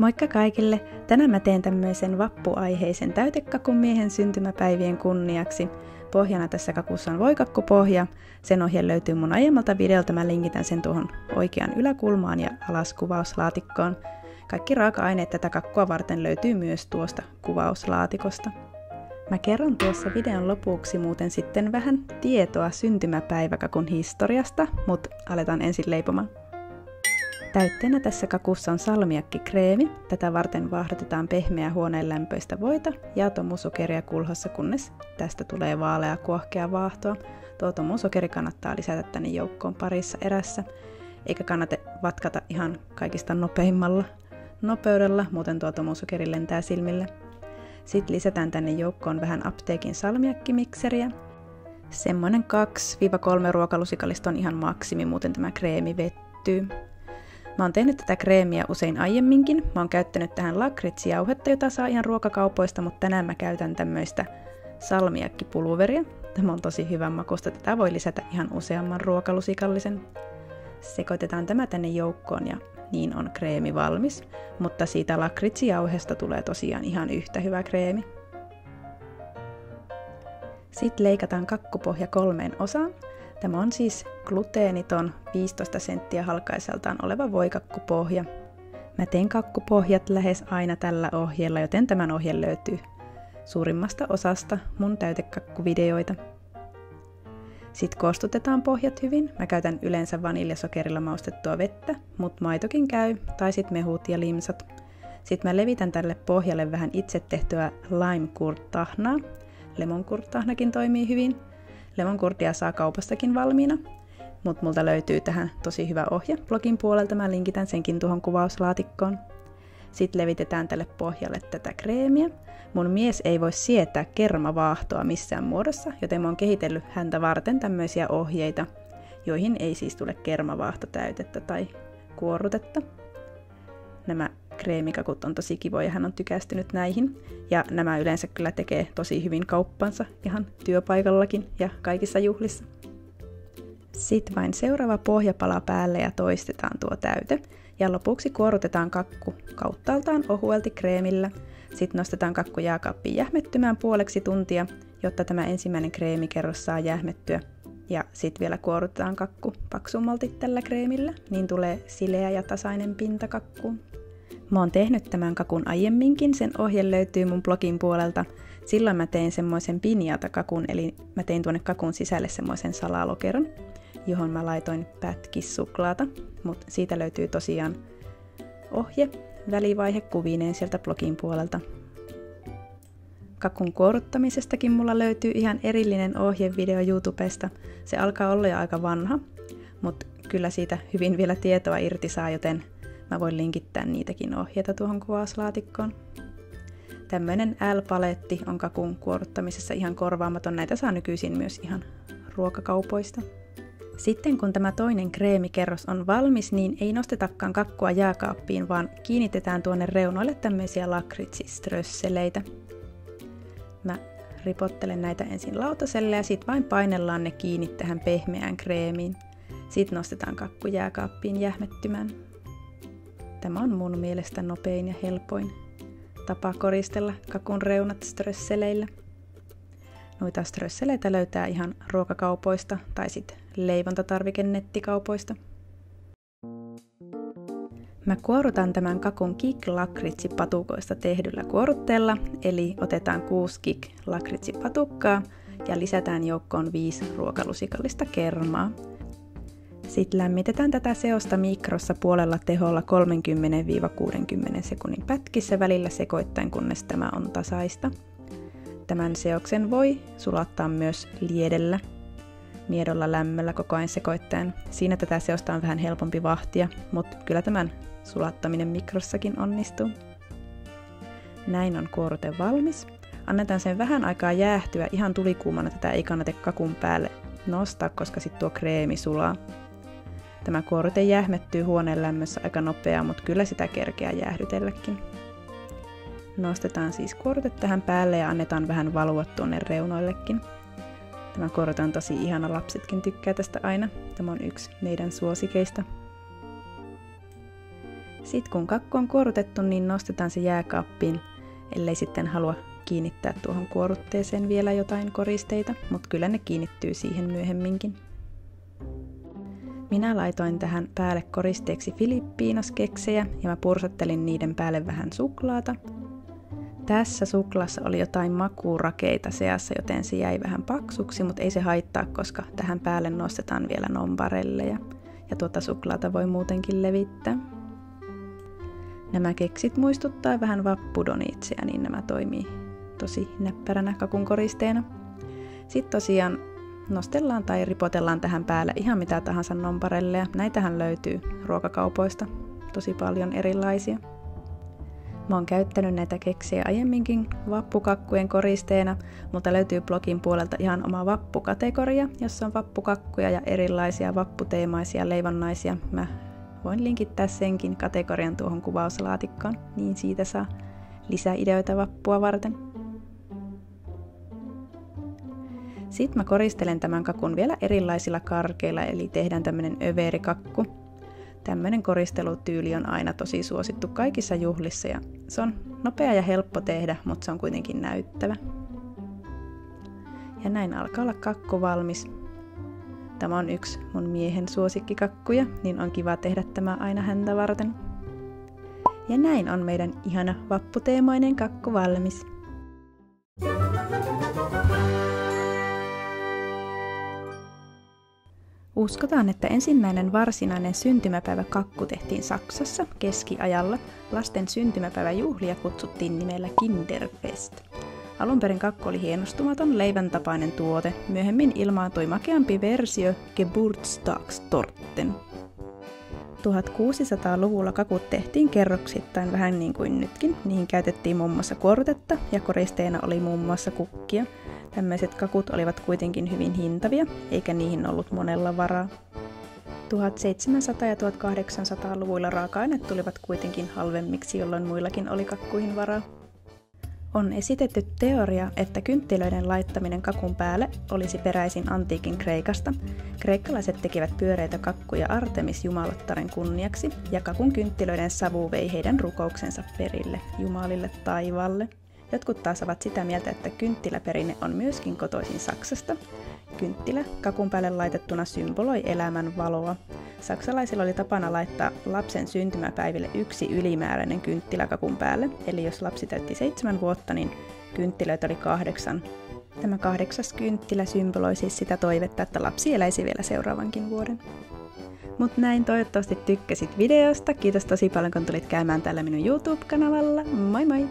Moikka kaikille! Tänään mä teen tämmöisen vappuaiheisen täytekakun miehen syntymäpäivien kunniaksi. Pohjana tässä kakussa on voikakkupohja. Sen ohje löytyy mun aiemmalta videolta. Mä linkitän sen tuohon oikean yläkulmaan ja alas kuvauslaatikkoon. Kaikki raaka-aineet tätä kakkua varten löytyy myös tuosta kuvauslaatikosta. Mä kerron tuossa videon lopuksi muuten sitten vähän tietoa syntymäpäiväkakun historiasta, mutta aletaan ensin leipomaan. Täytteenä tässä kakussa on salmiakkikreemi. Tätä varten vahdotetaan pehmeää huoneen lämpöistä voita ja tomusokeria kulhossa, kunnes tästä tulee vaalea kuohkea vaahtoa. Tuo tomusokeri kannattaa lisätä tänne joukkoon parissa erässä, eikä kannata vatkata ihan kaikista nopeimmalla nopeudella, muuten tuo tomusokeri lentää silmille. Sitten lisätään tänne joukkoon vähän apteekin salmiakkimikseriä. Semmoinen 2-3 ruokalusikallista on ihan maksimi, muuten tämä kreemi vettyy. Mä oon tehnyt tätä kreemiä usein aiemminkin. Mä oon käyttänyt tähän lakritsijauhetta, jota saa ihan ruokakaupoista, mutta tänään mä käytän tämmöistä salmiakkipulveria. Tämä on tosi hyvän makusta. Tätä voi lisätä ihan useamman ruokalusikallisen. Sekoitetaan tämä tänne joukkoon ja niin on kreemi valmis, mutta siitä lakritsijauhesta tulee tosiaan ihan yhtä hyvä kreemi. Sitten leikataan kakkupohja kolmeen osaan Tämä on siis gluteeniton 15 senttiä halkaiseltaan oleva voikakkupohja. Mä teen kakkupohjat lähes aina tällä ohjeella, joten tämän ohje löytyy suurimmasta osasta mun täytekakkuvideoita. Sitten koostutetaan pohjat hyvin. Mä käytän yleensä vaniljasokerilla maustettua vettä, mutta maitokin käy, tai sitten mehut ja limsat. Sitten mä levitän tälle pohjalle vähän itse tehtyä lime tahnaa. Lemon toimii hyvin. Lemonkurtia saa kaupastakin valmiina, mutta multa löytyy tähän tosi hyvä ohje blogin puolelta. Mä linkitän senkin tuohon kuvauslaatikkoon. Sitten levitetään tälle pohjalle tätä kreemiä. Mun mies ei voi sietää kermavaahtoa missään muodossa, joten mä oon kehitellyt häntä varten tämmöisiä ohjeita, joihin ei siis tule kermavaahtotäytettä tai kuorrutetta. Nämä kreemikakut on tosi kivoja, hän on tykästynyt näihin. Ja nämä yleensä kyllä tekee tosi hyvin kauppansa ihan työpaikallakin ja kaikissa juhlissa. Sitten vain seuraava pohjapala päälle ja toistetaan tuo täyte. Ja lopuksi kuorutetaan kakku kauttaaltaan ohuelti kreemillä. Sitten nostetaan kakku jääkaappiin jähmettymään puoleksi tuntia, jotta tämä ensimmäinen kreemikerros saa jähmettyä. Ja sitten vielä kuorutetaan kakku paksummalti tällä kreemillä, niin tulee sileä ja tasainen pinta kakkuun. Mä oon tehnyt tämän kakun aiemminkin, sen ohje löytyy mun blogin puolelta. Silloin mä tein semmoisen pinjata-kakun, eli mä tein tuonne kakun sisälle semmoisen salalokeron, johon mä laitoin pätkissuklaata, mutta siitä löytyy tosiaan ohje, välivaihe kuvineen sieltä blogin puolelta. Kakun kuoruttamisestakin mulla löytyy ihan erillinen ohjevideo YouTubesta. Se alkaa olla jo aika vanha, mutta kyllä siitä hyvin vielä tietoa irti saa, joten Mä voin linkittää niitäkin ohjeita tuohon kuvauslaatikkoon. Tämmöinen L-paletti on kakun kuoruttamisessa ihan korvaamaton. Näitä saa nykyisin myös ihan ruokakaupoista. Sitten kun tämä toinen kreemikerros on valmis, niin ei nostetakaan kakkua jääkaappiin, vaan kiinnitetään tuonne reunoille tämmöisiä lakritsisтрösseleitä. Mä ripottelen näitä ensin lautaselle ja sitten vain painellaan ne kiinni tähän pehmeään kreemiin. Sitten nostetaan kakku jääkaappiin jähmettymään. Tämä on mun mielestä nopein ja helpoin tapa koristella kakun reunat strösseleillä. Noita strösseleitä löytää ihan ruokakaupoista tai sitten leivontatarvikenetikaupoista. Mä kuorutan tämän kakun kik patukoista tehdyllä kuorutteella, eli otetaan 6 kik patukkaa ja lisätään joukkoon 5 ruokalusikallista kermaa. Sitten lämmitetään tätä seosta mikrossa puolella teholla 30-60 sekunnin pätkissä välillä sekoittain, kunnes tämä on tasaista. Tämän seoksen voi sulattaa myös liedellä, miedolla lämmöllä koko ajan sekoittaen. Siinä tätä seosta on vähän helpompi vahtia, mutta kyllä tämän sulattaminen mikrossakin onnistuu. Näin on kuorute valmis. Annetaan sen vähän aikaa jäähtyä ihan tulikuumana, tätä ei kannata kakun päälle nostaa, koska sitten tuo kreemi sulaa. Tämä kuorute jähmettyy huoneen lämmössä aika nopeaa, mutta kyllä sitä kerkeää jäähdytelläkin. Nostetaan siis kuorute tähän päälle ja annetaan vähän valua tuonne reunoillekin. Tämä kuorute on tosi ihana, lapsetkin tykkää tästä aina. Tämä on yksi meidän suosikeista. Sitten kun kakku on kuorutettu, niin nostetaan se jääkaappiin, ellei sitten halua kiinnittää tuohon kuorutteeseen vielä jotain koristeita, mutta kyllä ne kiinnittyy siihen myöhemminkin. Minä laitoin tähän päälle koristeeksi Filippiinoskeksejä ja mä pursattelin niiden päälle vähän suklaata. Tässä suklaassa oli jotain makuurakeita seassa, joten se jäi vähän paksuksi, mutta ei se haittaa, koska tähän päälle nostetaan vielä nombarelleja. Ja tuota suklaata voi muutenkin levittää. Nämä keksit muistuttaa vähän vappudonitseja, niin nämä toimii tosi näppäränä kakun koristeena. Sitten tosiaan nostellaan tai ripotellaan tähän päälle ihan mitä tahansa nomparelleja. Näitähän löytyy ruokakaupoista tosi paljon erilaisia. Mä oon käyttänyt näitä keksiä aiemminkin vappukakkujen koristeena, mutta löytyy blogin puolelta ihan oma vappukategoria, jossa on vappukakkuja ja erilaisia vapputeemaisia leivonnaisia. Mä voin linkittää senkin kategorian tuohon kuvauslaatikkoon, niin siitä saa lisää ideoita vappua varten. Sitten mä koristelen tämän kakun vielä erilaisilla karkeilla, eli tehdään tämmönen överikakku. Tämmönen koristelutyyli on aina tosi suosittu kaikissa juhlissa ja se on nopea ja helppo tehdä, mutta se on kuitenkin näyttävä. Ja näin alkaa olla kakku valmis. Tämä on yksi mun miehen suosikkikakkuja, niin on kiva tehdä tämä aina häntä varten. Ja näin on meidän ihana vapputeemainen kakku valmis. Uskotaan, että ensimmäinen varsinainen syntymäpäiväkakku tehtiin Saksassa keskiajalla. Lasten syntymäpäiväjuhlia kutsuttiin nimellä Kinderfest. Alun perin kakku oli hienostumaton leivän tapainen tuote, myöhemmin ilmaantui makeampi versio Geburtstagstorten. 1600-luvulla kakut tehtiin kerroksittain vähän niin kuin nytkin. Niihin käytettiin muun muassa kortetta ja koristeena oli muun muassa kukkia – Tämmöiset kakut olivat kuitenkin hyvin hintavia, eikä niihin ollut monella varaa. 1700- ja 1800-luvuilla raaka-aineet tulivat kuitenkin halvemmiksi, jolloin muillakin oli kakkuihin varaa. On esitetty teoria, että kynttilöiden laittaminen kakun päälle olisi peräisin antiikin Kreikasta. Kreikkalaiset tekivät pyöreitä kakkuja Artemis jumalattaren kunniaksi, ja kakun kynttilöiden savu vei heidän rukouksensa perille jumalille taivaalle. Jotkut taas ovat sitä mieltä, että kynttiläperinne on myöskin kotoisin Saksasta. Kynttilä kakun päälle laitettuna symboloi elämän valoa. Saksalaisilla oli tapana laittaa lapsen syntymäpäiville yksi ylimääräinen kynttilä kakun päälle, eli jos lapsi täytti seitsemän vuotta, niin kynttilöitä oli kahdeksan. Tämä kahdeksas kynttilä symboloi siis sitä toivetta, että lapsi eläisi vielä seuraavankin vuoden. Mutta näin toivottavasti tykkäsit videosta. Kiitos tosi paljon kun tulit käymään tällä minun YouTube-kanavalla. Moi moi!